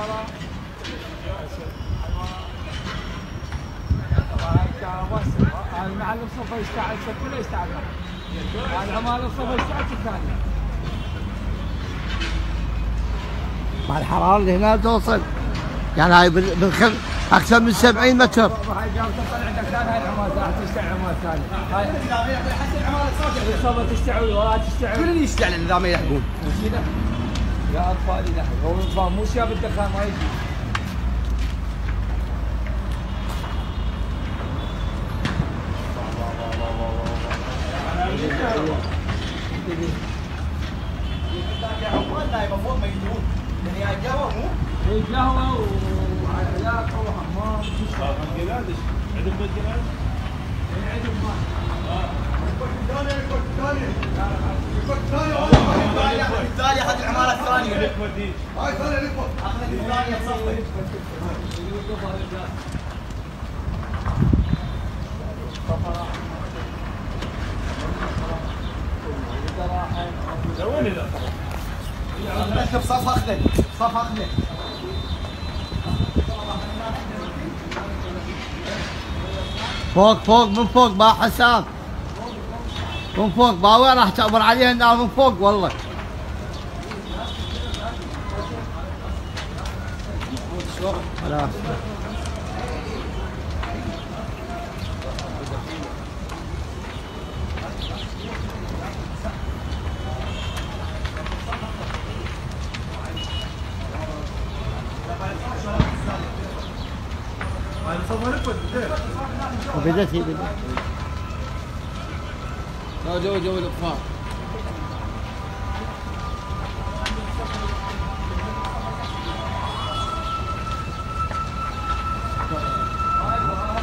ورا هذا معلم صفه يستعد كله يستعد هذا عمال الصفه يستعد الثاني مع الحرارة اللي هنا توصل يعني هاي بال- بالخل أكثر من 70 متر هاي قام تطلع عندك ثاني هاي العمال راح تشتعل عمال ثاني هاي الصفه تشتعل ولا تشتعل كل اللي يشتعل اذا ما يلحقون؟ يا أطفال يلحق هو الاطفال مو شاب الدخان ما يجي قهوه وعلاقه وحمام فوق فوق من فوق ما حساب. من فوق ما وين راح تعبر عليها من فوق؟ والله. خلاص وبدت هي بدت جو جو الاطفال